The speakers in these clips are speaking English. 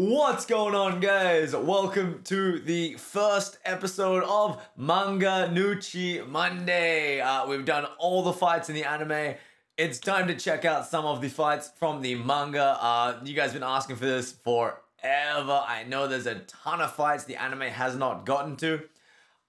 What's going on, guys? Welcome to the first episode of Manga-nouchi Monday. Uh, we've done all the fights in the anime. It's time to check out some of the fights from the manga. Uh, you guys have been asking for this forever. I know there's a ton of fights the anime has not gotten to.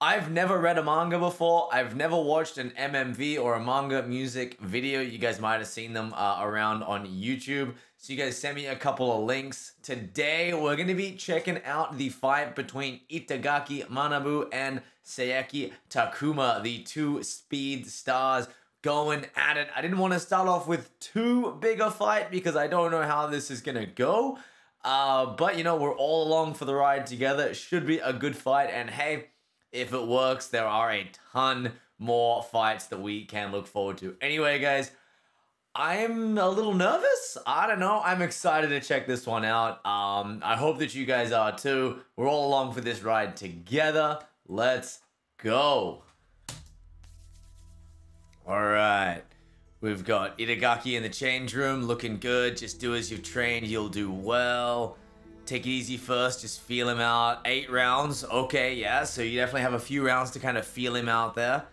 I've never read a manga before. I've never watched an MMV or a manga music video. You guys might have seen them uh, around on YouTube. So you guys send me a couple of links. Today, we're going to be checking out the fight between Itagaki Manabu and Saeki Takuma, the two speed stars going at it. I didn't want to start off with too big a fight because I don't know how this is going to go. Uh, but, you know, we're all along for the ride together. It should be a good fight. And hey, if it works, there are a ton more fights that we can look forward to. Anyway, guys, I'm a little nervous. I don't know. I'm excited to check this one out. Um, I hope that you guys are too. We're all along for this ride together. Let's go. All right. We've got Itagaki in the change room looking good. Just do as you've trained. You'll do well. Take it easy first. Just feel him out. Eight rounds. Okay, yeah. So you definitely have a few rounds to kind of feel him out there.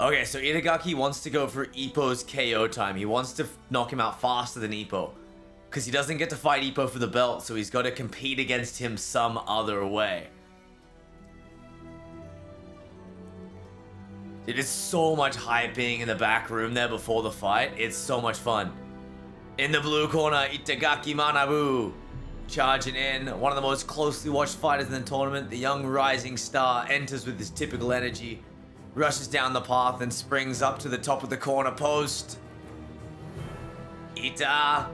Okay, so Itagaki wants to go for Ippo's KO time. He wants to knock him out faster than Ippo. Because he doesn't get to fight Ippo for the belt, so he's got to compete against him some other way. It is so much hyping in the back room there before the fight. It's so much fun. In the blue corner, Itagaki Manabu. Charging in, one of the most closely watched fighters in the tournament, the young rising star enters with his typical energy, rushes down the path and springs up to the top of the corner post. Itagaki!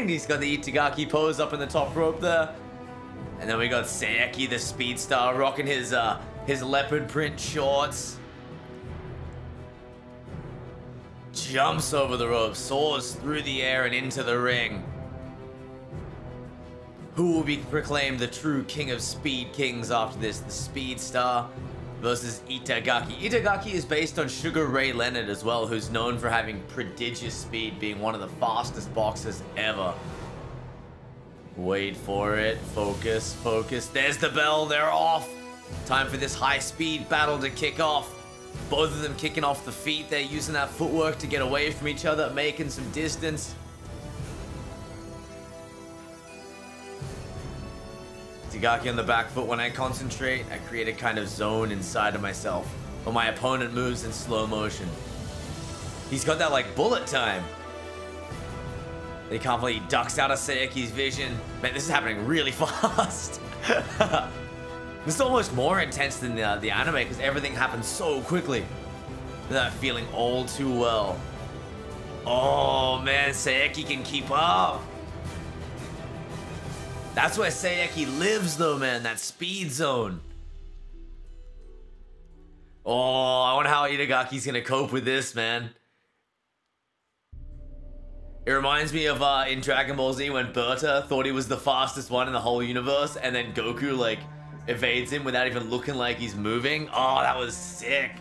And he's got the Itagaki pose up in the top rope there. And then we got Saeki, the speed star, rocking his uh, his leopard print shorts. Jumps over the rope, soars through the air and into the ring. Who will be proclaimed the true king of speed kings after this? The speed star versus Itagaki. Itagaki is based on Sugar Ray Leonard as well, who's known for having prodigious speed, being one of the fastest boxers ever. Wait for it. Focus, focus. There's the bell. They're off. Time for this high-speed battle to kick off. Both of them kicking off the feet. They're using that footwork to get away from each other, making some distance. Itagaki on the back foot. When I concentrate, I create a kind of zone inside of myself. When my opponent moves in slow motion. He's got that like bullet time. They can't believe he ducks out of Saeki's vision. Man, this is happening really fast. this is almost more intense than the, the anime because everything happens so quickly. Without feeling all too well. Oh man, Saeki can keep up. That's where Saeki lives though, man. That speed zone. Oh, I wonder how Itagaki's gonna cope with this, man. It reminds me of uh, in Dragon Ball Z when Burter thought he was the fastest one in the whole universe, and then Goku like evades him without even looking like he's moving. Oh, that was sick.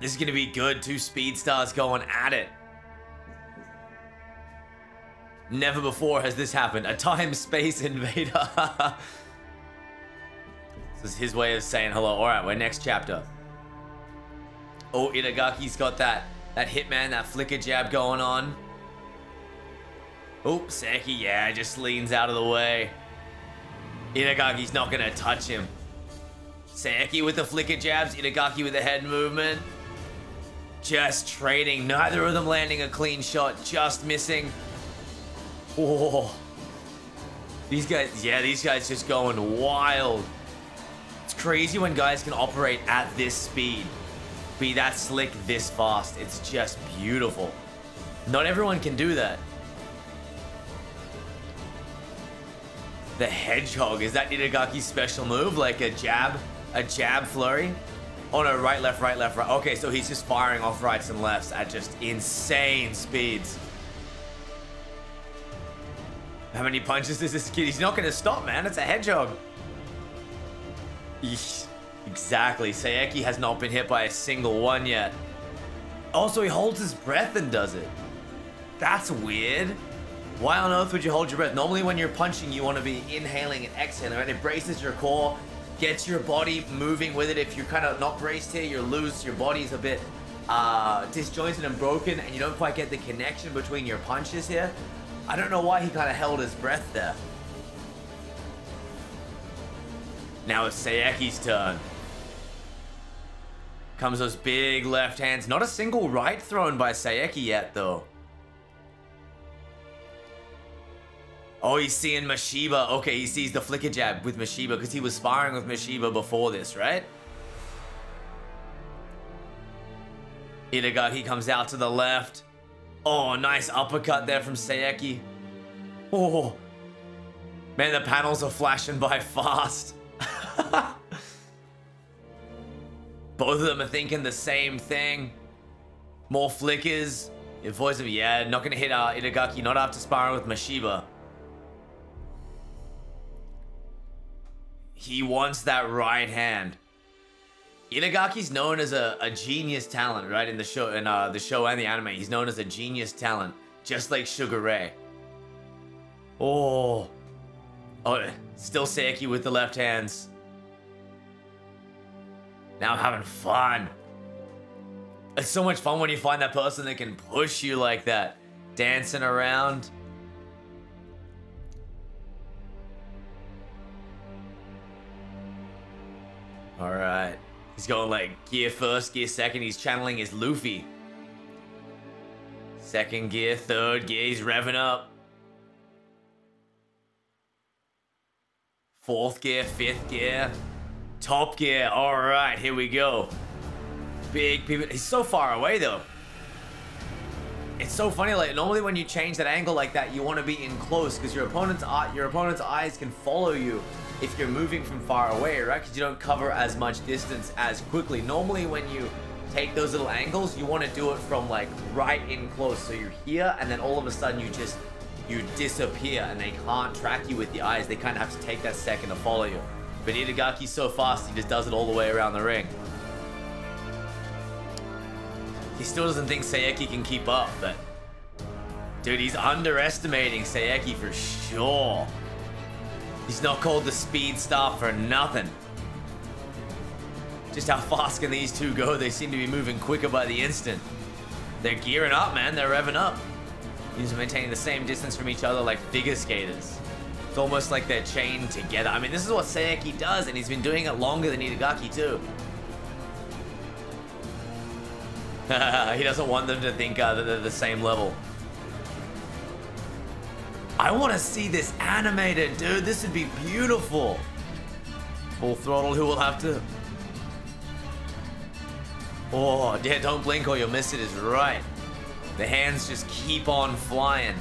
This is gonna be good. Two speed stars going at it. Never before has this happened. A time-space invader. this is his way of saying hello. All right, we're next chapter. Oh, Itagaki's got that that hitman, that flicker jab going on. Oh, Saeki, yeah, just leans out of the way. Itagaki's not gonna touch him. Saeki with the flicker jabs, Itagaki with the head movement. Just trading, neither of them landing a clean shot, just missing. Oh. These guys, yeah, these guys just going wild. It's crazy when guys can operate at this speed be that slick this fast. It's just beautiful. Not everyone can do that. The Hedgehog, is that Itagaki's special move? Like a jab, a jab flurry? Oh no, right, left, right, left, right. Okay, so he's just firing off rights and lefts at just insane speeds. How many punches does this kid? He's not going to stop, man. It's a hedgehog. Eesh. Exactly. Saeki has not been hit by a single one yet. Also, he holds his breath and does it. That's weird. Why on earth would you hold your breath? Normally when you're punching, you want to be inhaling and exhaling, right? It braces your core, gets your body moving with it. If you're kind of not braced here, you're loose, your body's a bit uh, disjointed and broken, and you don't quite get the connection between your punches here. I don't know why he kind of held his breath there. Now it's Saeki's turn. Comes those big left hands. Not a single right thrown by Saeki yet, though. Oh, he's seeing Mashiba. Okay, he sees the flicker jab with Mashiba because he was sparring with Mashiba before this, right? Itagaki comes out to the left. Oh, nice uppercut there from Saeki. Oh, man, the panels are flashing by fast. Both of them are thinking the same thing. More flickers. Your voice of, yeah, not gonna hit uh, Itagaki, not after sparring with Mashiba. He wants that right hand. Itagaki's known as a, a genius talent, right? In the show, in uh, the show and the anime, he's known as a genius talent, just like Sugar Ray. Oh, oh, still Saeki with the left hands. Now I'm having fun. It's so much fun when you find that person that can push you like that, dancing around. All right. He's going like gear first, gear second. He's channeling his Luffy. Second gear, third gear. He's revving up. Fourth gear, fifth gear. Top gear. All right, here we go. Big people. He's so far away though. It's so funny. Like normally when you change that angle like that, you want to be in close because your opponent's eye, your opponent's eyes can follow you if you're moving from far away, right? Because you don't cover as much distance as quickly. Normally when you take those little angles, you want to do it from like right in close. So you're here and then all of a sudden you just, you disappear and they can't track you with the eyes. They kind of have to take that second to follow you. But Itagaki's so fast, he just does it all the way around the ring. He still doesn't think Saeki can keep up, but... Dude, he's underestimating Saeki for sure. He's not called the Speed Star for nothing. Just how fast can these two go? They seem to be moving quicker by the instant. They're gearing up, man. They're revving up. He's maintaining the same distance from each other like figure skaters. It's almost like they're chained together. I mean, this is what Saeki does, and he's been doing it longer than Itagaki, too. he doesn't want them to think uh, that they're the same level. I want to see this animated, dude. This would be beautiful. Full throttle, who will have to... Oh, yeah, don't blink or you'll miss it is right. The hands just keep on flying.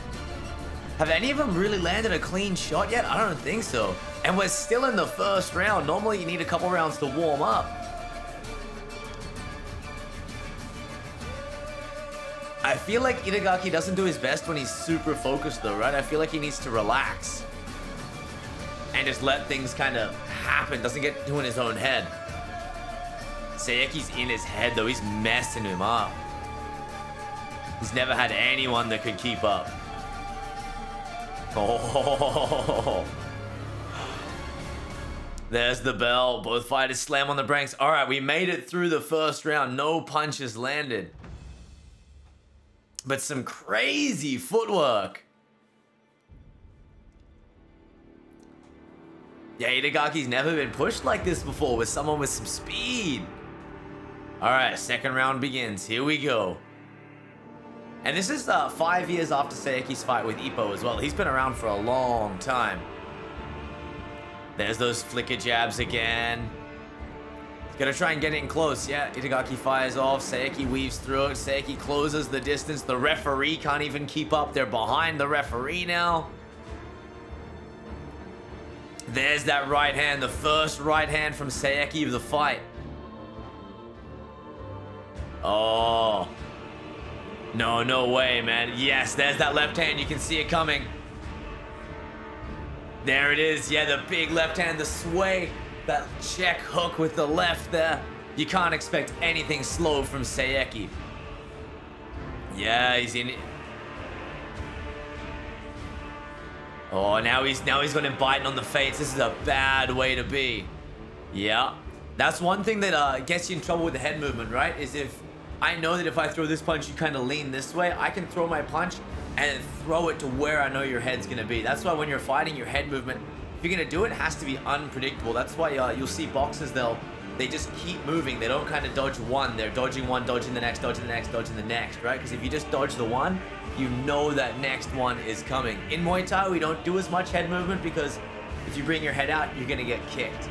Have any of them really landed a clean shot yet? I don't think so. And we're still in the first round. Normally you need a couple rounds to warm up. I feel like Itagaki doesn't do his best when he's super focused though, right? I feel like he needs to relax. And just let things kind of happen. Doesn't get to in his own head. Saeki's in his head though. He's messing him up. He's never had anyone that could keep up. Oh. There's the bell. Both fighters slam on the brakes. All right, we made it through the first round. No punches landed. But some crazy footwork. Yeah, Itagaki's never been pushed like this before with someone with some speed. All right, second round begins. Here we go. And this is uh, five years after Saeki's fight with Ippo as well. He's been around for a long time. There's those flicker jabs again. He's gonna try and get in close. Yeah, Itagaki fires off. Saeki weaves through it. Saeki closes the distance. The referee can't even keep up. They're behind the referee now. There's that right hand. The first right hand from Saeki of the fight. Oh. No, no way, man. Yes, there's that left hand. You can see it coming. There it is. Yeah, the big left hand, the sway. That check hook with the left there. You can't expect anything slow from Saeki. Yeah, he's in it. Oh, now he's now he's gonna biting on the face. This is a bad way to be. Yeah. That's one thing that uh, gets you in trouble with the head movement, right? Is if I know that if I throw this punch, you kind of lean this way, I can throw my punch and throw it to where I know your head's going to be. That's why when you're fighting, your head movement, if you're going to do it, it has to be unpredictable. That's why uh, you'll see boxers, they'll they just keep moving. They don't kind of dodge one. They're dodging one, dodging the next, dodging the next, dodging the next, right? Because if you just dodge the one, you know that next one is coming. In Muay Thai, we don't do as much head movement because if you bring your head out, you're going to get kicked.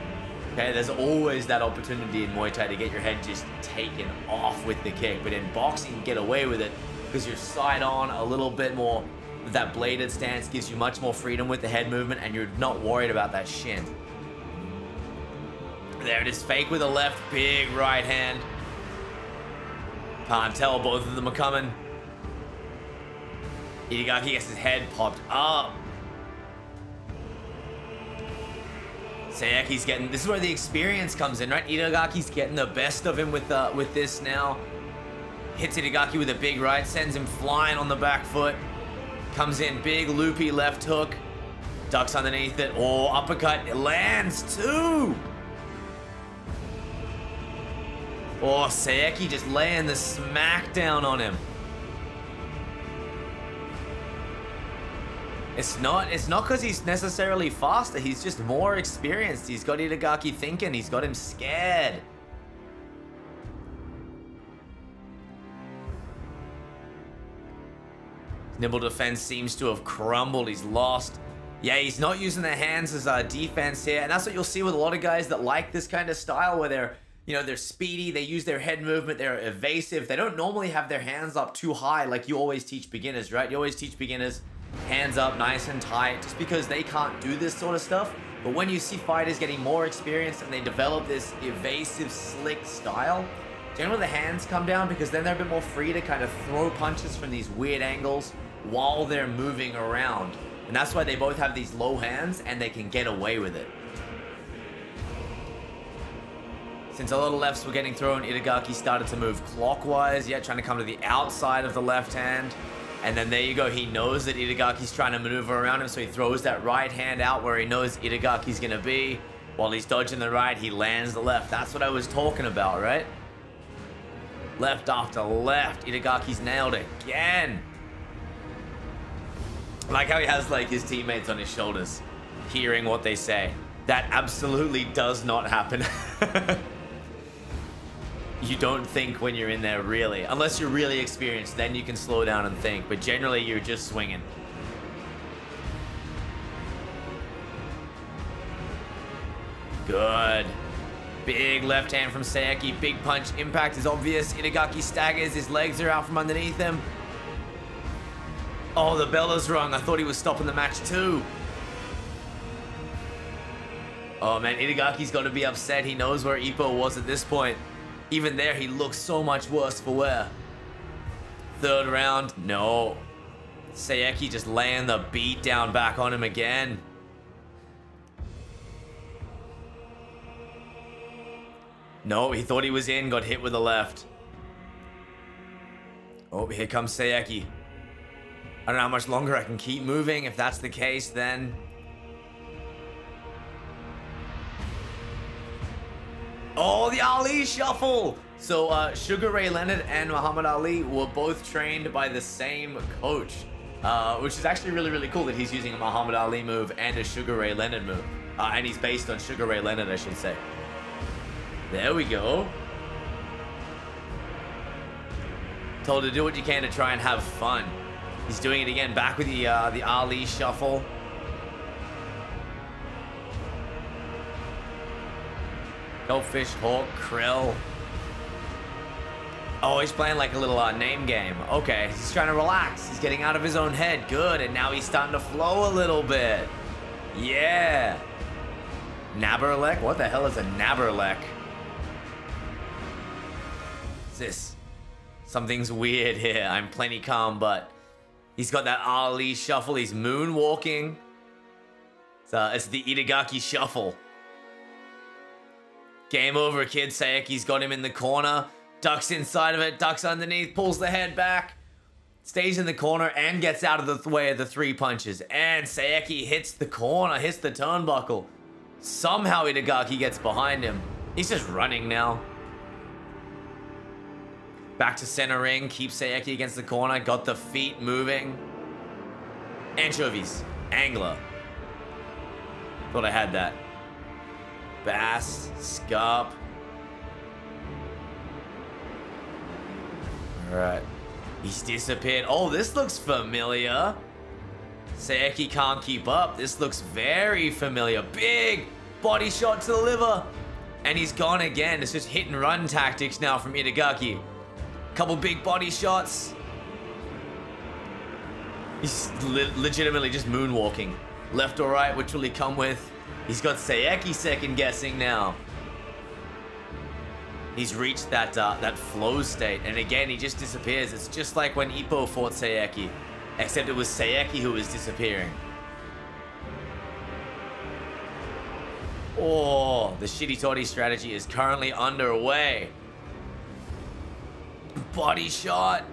Okay, there's always that opportunity in Muay Thai to get your head just taken off with the kick. But in boxing, you get away with it because you're side on a little bit more. That bladed stance gives you much more freedom with the head movement and you're not worried about that shin. There it is, fake with a left, big right hand. Can't tell, both of them are coming. Itagaki gets his head popped up. Saeki's getting, this is where the experience comes in, right? Itagaki's getting the best of him with uh, with this now. Hits Itagaki with a big right, sends him flying on the back foot. Comes in, big loopy left hook. Ducks underneath it. Oh, uppercut, it lands too. Oh, Saeki just laying the smackdown on him. It's not it's not because he's necessarily faster, he's just more experienced. He's got Itagaki thinking, he's got him scared. Nimble defense seems to have crumbled, he's lost. Yeah, he's not using the hands as a defense here, and that's what you'll see with a lot of guys that like this kind of style where they're you know, they're speedy, they use their head movement, they're evasive. They don't normally have their hands up too high like you always teach beginners, right? You always teach beginners hands up nice and tight just because they can't do this sort of stuff. But when you see fighters getting more experienced and they develop this evasive, slick style, generally the hands come down because then they're a bit more free to kind of throw punches from these weird angles while they're moving around. And that's why they both have these low hands and they can get away with it. Since a lot of lefts were getting thrown, Itagaki started to move clockwise, yeah, trying to come to the outside of the left hand. And then there you go, he knows that Itagaki's trying to maneuver around him, so he throws that right hand out where he knows Itagaki's gonna be. While he's dodging the right, he lands the left. That's what I was talking about, right? Left after left, Itagaki's nailed again. Like how he has like his teammates on his shoulders, hearing what they say. That absolutely does not happen. you don't think when you're in there really. Unless you're really experienced, then you can slow down and think. But generally, you're just swinging. Good. Big left hand from Saeki. Big punch. Impact is obvious. Itagaki staggers. His legs are out from underneath him. Oh, the bell is wrong. I thought he was stopping the match too. Oh man, Itagaki's to be upset. He knows where Ippo was at this point. Even there, he looks so much worse for wear. Third round, no. Saeki just laying the beat down back on him again. No, he thought he was in, got hit with the left. Oh, here comes Saeki. I don't know how much longer I can keep moving. If that's the case, then Oh, the Ali Shuffle! So, uh, Sugar Ray Leonard and Muhammad Ali were both trained by the same coach, uh, which is actually really, really cool that he's using a Muhammad Ali move and a Sugar Ray Leonard move. Uh, and he's based on Sugar Ray Leonard, I should say. There we go. Told to do what you can to try and have fun. He's doing it again, back with the, uh, the Ali Shuffle. Goldfish, Hawk, Krill. Oh, he's playing like a little uh, name game. Okay, he's trying to relax. He's getting out of his own head. Good, and now he's starting to flow a little bit. Yeah. Naberlek? What the hell is a Naberlek? Is this? Something's weird here. I'm plenty calm, but he's got that Ali shuffle. He's moonwalking. It's, uh, it's the Itagaki shuffle. Game over, kid. Saeki's got him in the corner. Ducks inside of it, ducks underneath, pulls the head back. stays in the corner and gets out of the th- way of the three punches. And Saeki hits the corner, hits the turnbuckle. Somehow Itagaki gets behind him. He's just running now. Back to center ring, keeps Saeki against the corner, got the feet moving. Anchovies, Angler. Thought I had that. Bass, Scarp. Alright. He's disappeared. Oh, this looks familiar. Saeki can't keep up. This looks very familiar. Big body shot to the liver. And he's gone again. It's just hit and run tactics now from Itagaki. Couple big body shots. He's le legitimately just moonwalking. Left or right, which will he come with? He's got Saeki second guessing now. He's reached that uh, that flow state, and again, he just disappears. It's just like when Ippo fought Saeki, except it was Saeki who was disappearing. Oh, the Shiritori strategy is currently underway. Body shot.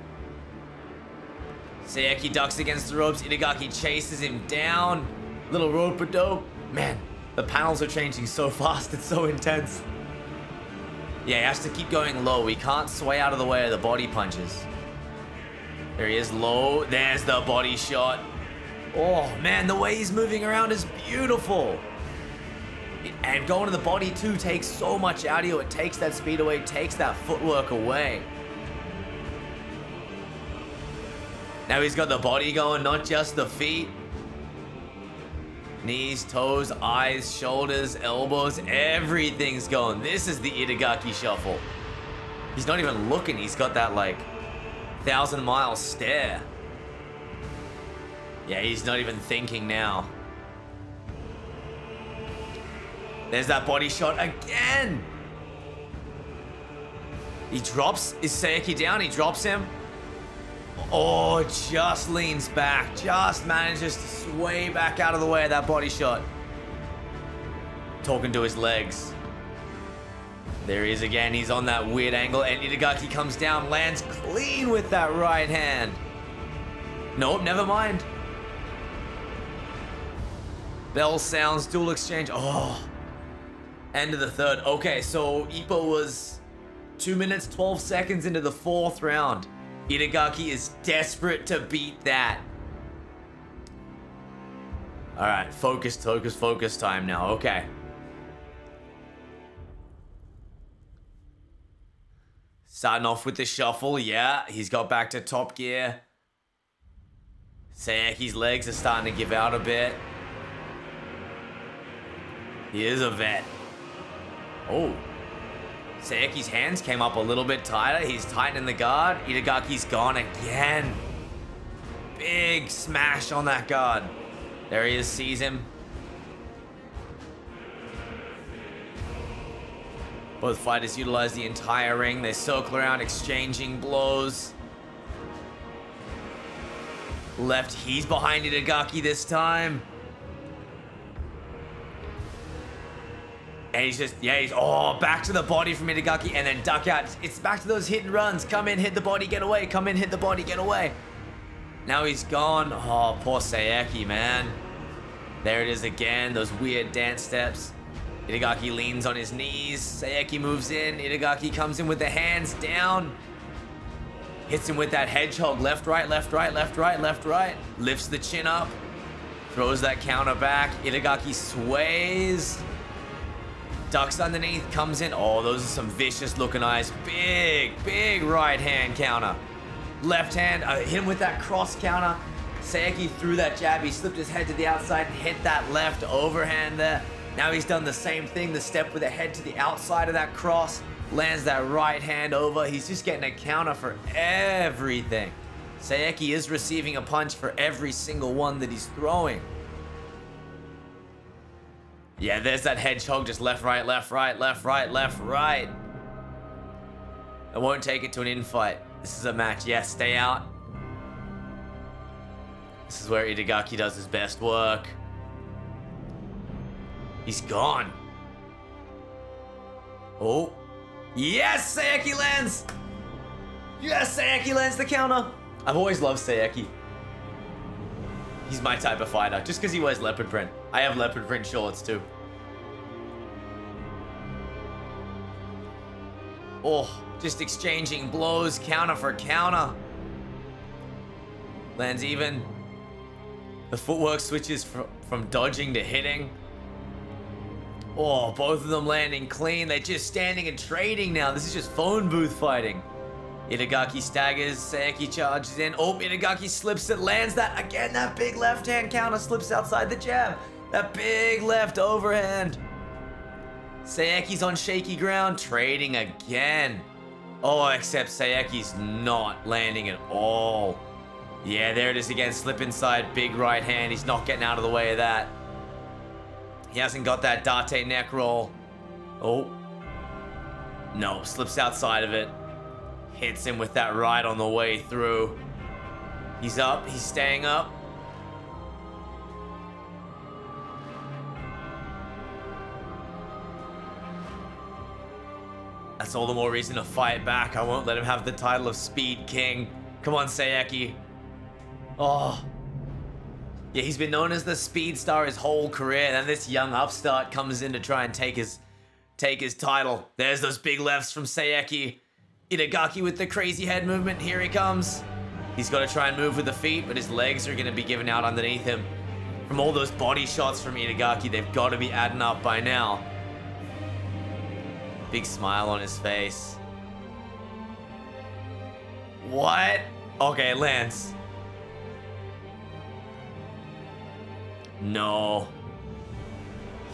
Saeki ducks against the ropes. Itagaki chases him down. Little rope dope. Man, the panels are changing so fast. It's so intense. Yeah, he has to keep going low. We can't sway out of the way of the body punches. There he is, low. There's the body shot. Oh, man, the way he's moving around is beautiful. And going to the body, too, takes so much out of you. It takes that speed away, takes that footwork away. Now he's got the body going, not just the feet. Knees, toes, eyes, shoulders, elbows, everything's going. This is the Itagaki shuffle. He's not even looking. He's got that, like, thousand mile stare. Yeah, he's not even thinking now. There's that body shot again. He drops, is Saeki down? He drops him. Oh, just leans back. Just manages to sway back out of the way of that body shot. Talking to his legs. There he is again. He's on that weird angle. And Itagaki comes down, lands clean with that right hand. Nope, never mind. Bell sounds, dual exchange. Oh. End of the third. Okay, so Ippo was 2 minutes, 12 seconds into the fourth round. Itagaki is desperate to beat that. Alright, focus, focus, focus time now. Okay. Starting off with the shuffle, yeah. He's got back to top gear. Saeki's legs are starting to give out a bit. He is a vet. Oh. Saeki's hands came up a little bit tighter. He's tightening the guard. Itagaki's gone again. Big smash on that guard. There he is, sees him. Both fighters utilize the entire ring. They circle around, exchanging blows. Left, he's behind Itagaki this time. And he's just, yeah, he's, oh, back to the body from Itagaki and then duck out. It's back to those hit and runs. Come in, hit the body, get away. Come in, hit the body, get away. Now he's gone. Oh, poor Saeki, man. There it is again, those weird dance steps. Itagaki leans on his knees. Saeki moves in. Itagaki comes in with the hands down. Hits him with that hedgehog. Left, right, left, right, left, right, left, right. Lifts the chin up. Throws that counter back. Itagaki sways. Ducks underneath. Comes in. Oh, those are some vicious looking eyes. Big, big right hand counter. Left hand. Uh, hit him with that cross counter. Saeki threw that jab. He slipped his head to the outside and hit that left overhand there. Now he's done the same thing, the step with the head to the outside of that cross, lands that right hand over. He's just getting a counter for everything. Saeki is receiving a punch for every single one that he's throwing. Yeah, there's that hedgehog just left, right, left, right, left, right, left, right. I won't take it to an infight. This is a match. Yes, stay out. This is where Itagaki does his best work. He's gone. Oh. Yes, Saeki lands! Yes, Saeki lands the counter! I've always loved Saeki. He's my type of fighter, just because he wears leopard print. I have leopard print shorts too. Oh, just exchanging blows, counter for counter. Lands even. The footwork switches from, from dodging to hitting. Oh, both of them landing clean. They're just standing and trading now. This is just phone booth fighting. Itagaki staggers, Saeki charges in. Oh, Itagaki slips it, lands that. Again, that big left hand counter slips outside the jab. That big left overhand. Saeki's on shaky ground, trading again. Oh, except Saeki's not landing at all. Yeah, there it is again. Slip inside, big right hand. He's not getting out of the way of that. He hasn't got that Date neck roll. Oh. No, slips outside of it. Hits him with that right on the way through. He's up. He's staying up. That's all the more reason to fight back. I won't let him have the title of Speed King. Come on, Saeki. Oh. Yeah, he's been known as the speed star his whole career, and this young upstart comes in to try and take his take his title. There's those big lefts from Saeki. Itagaki with the crazy head movement. Here he comes. He's got to try and move with the feet, but his legs are going to be given out underneath him. From all those body shots from Itagaki, they've got to be adding up by now. Big smile on his face. What? Okay, Lance. No.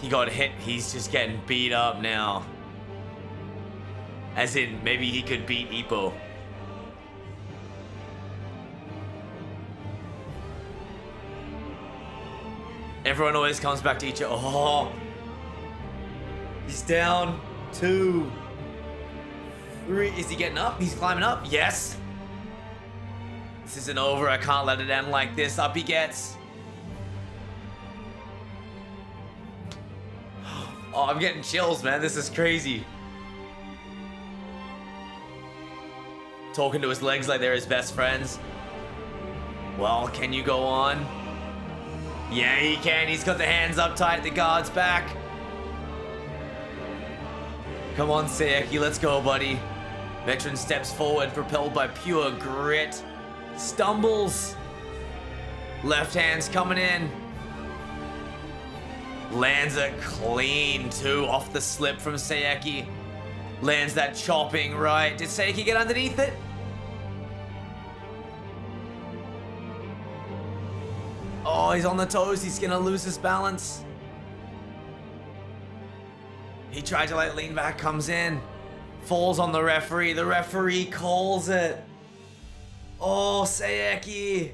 He got hit. He's just getting beat up now. As in, maybe he could beat Ippo. Everyone always comes back to each other. Oh. He's down. Two. Three. Is he getting up? He's climbing up. Yes. This isn't over. I can't let it end like this. Up he gets. Oh, I'm getting chills, man. This is crazy. Talking to his legs like they're his best friends. Well, can you go on? Yeah, he can. He's got the hands up tight, the guard's back. Come on, Saeki, let's go, buddy. Veteran steps forward, propelled by pure grit. Stumbles. Left hand's coming in. Lands it clean, too, off the slip from Saeki. Lands that chopping right. Did Saeki get underneath it? Oh, he's on the toes. He's gonna lose his balance. He tried to like lean back, comes in. Falls on the referee. The referee calls it. Oh, Saeki.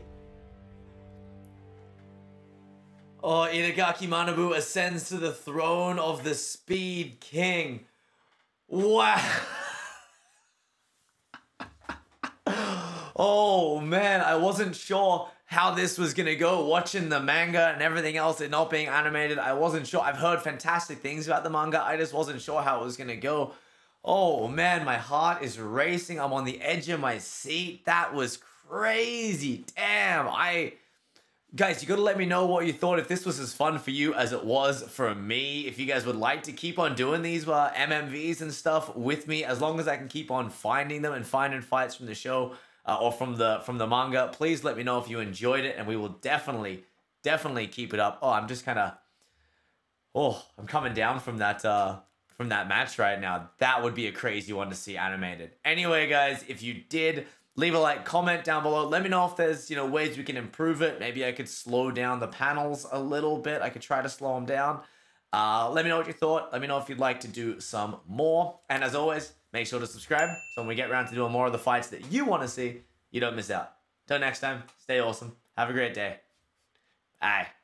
Oh, Itagaki Manabu ascends to the throne of the Speed King. Wow. oh man, I wasn't sure how this was gonna go. Watching the manga and everything else, it not being animated, I wasn't sure. I've heard fantastic things about the manga. I just wasn't sure how it was gonna go. Oh man, my heart is racing. I'm on the edge of my seat. That was crazy. Damn, I Guys, you got to let me know what you thought. If this was as fun for you as it was for me. If you guys would like to keep on doing these uh, MMVs and stuff with me, as long as I can keep on finding them and finding fights from the show uh, or from the from the manga, please let me know if you enjoyed it, and we will definitely, definitely keep it up. Oh, I'm just kind of, oh, I'm coming down from that uh, from that match right now. That would be a crazy one to see animated. Anyway, guys, if you did leave a like comment down below. Let me know if there's you know ways we can improve it. Maybe i could slow down the panels a little bit. I could try to slow them down. Uh, let me know what you thought. Let me know if you'd like to do some more. And as always make sure to subscribe. So when we get around to doing more of the fights that you want to see you don't miss out. Till next time stay awesome. Have a great day. Bye